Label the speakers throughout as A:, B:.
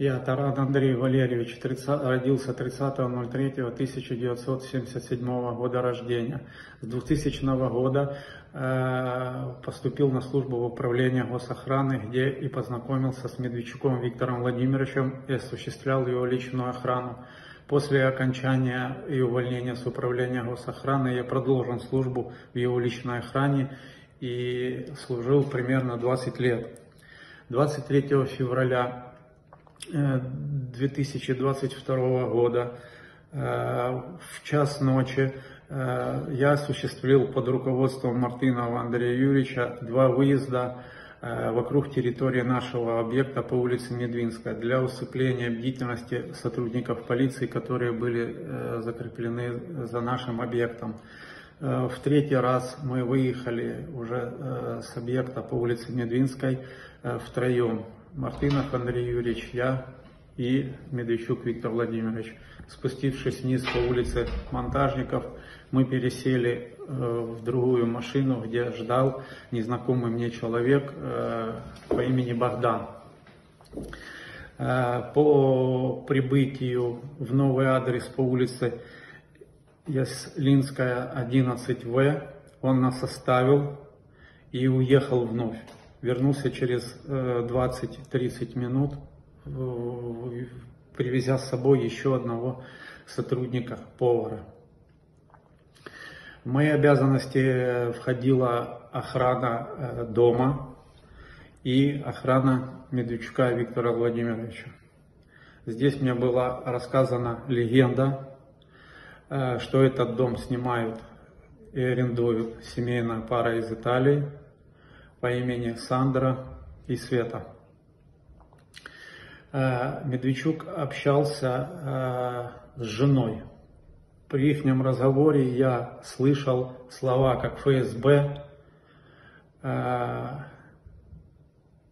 A: Я Таран Андрей Валерьевич, 30, родился 30.03.1977 года рождения. С 2000 года э, поступил на службу в управление госохраны, где и познакомился с Медведчуком Виктором Владимировичем и осуществлял его личную охрану. После окончания и увольнения с управления госохраны я продолжил службу в его личной охране и служил примерно 20 лет. 23 февраля 2022 э, года э, в час ночи э, я осуществил под руководством Мартынова Андрея Юрьевича два выезда вокруг территории нашего объекта по улице Медвинская для усыпления бдительности сотрудников полиции, которые были закреплены за нашим объектом. В третий раз мы выехали уже с объекта по улице Медвинской втроем. Мартынов Андрей Юрьевич, я и Медведчук Виктор Владимирович. Спустившись вниз по улице Монтажников, мы пересели э, в другую машину, где ждал незнакомый мне человек э, по имени Богдан. Э, по прибытию в новый адрес по улице Яслинская, 11В, он нас оставил и уехал вновь вернулся через 20-30 э, минут, привезя с собой еще одного сотрудника, повара. В мои обязанности входила охрана э, дома и охрана Медведчука Виктора Владимировича. Здесь мне была рассказана легенда, э, что этот дом снимают и арендуют семейная пара из Италии, по имени Сандра и Света. Э, Медведчук общался э, с женой. При их разговоре я слышал слова как ФСБ, э,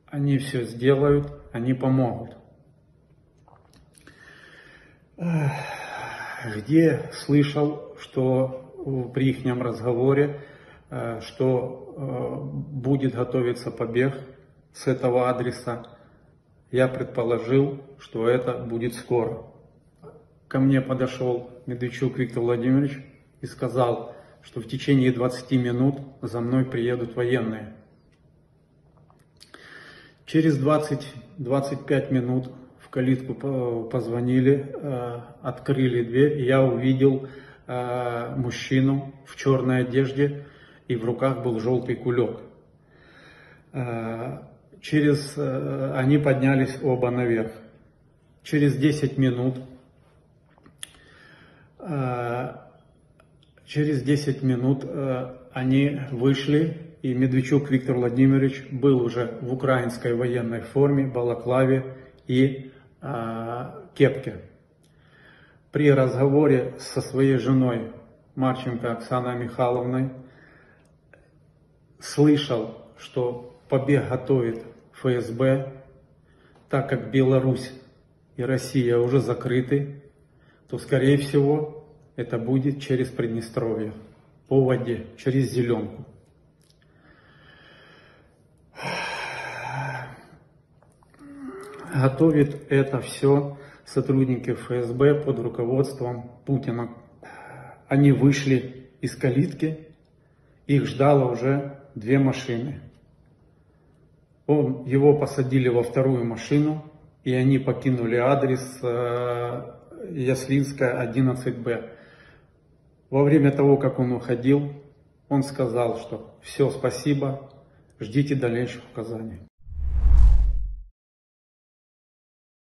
A: они все сделают, они помогут. Где слышал, что при их разговоре что э, будет готовиться побег с этого адреса, я предположил, что это будет скоро. Ко мне подошел Медведчук Виктор Владимирович и сказал, что в течение 20 минут за мной приедут военные. Через 20-25 минут в калитку позвонили, э, открыли дверь, и я увидел мужчину в черной одежде, и в руках был желтый кулек. Э, через, э, они поднялись оба наверх. Через 10 минут, э, через 10 минут они вышли, и Медведчук Виктор Владимирович был уже в украинской военной форме, балаклаве и кепке. При разговоре со своей женой Марченко Оксаной Михайловной слышал, что побег готовит ФСБ, так как Беларусь и Россия уже закрыты, то, скорее всего, это будет через Приднестровье, по воде, через Зеленку. Готовит это все сотрудники ФСБ под руководством Путина. Они вышли из калитки, их ждало уже две машины. Он, его посадили во вторую машину, и они покинули адрес э, Яслинская, 11Б. Во время того, как он уходил, он сказал, что все, спасибо, ждите дальнейших указаний.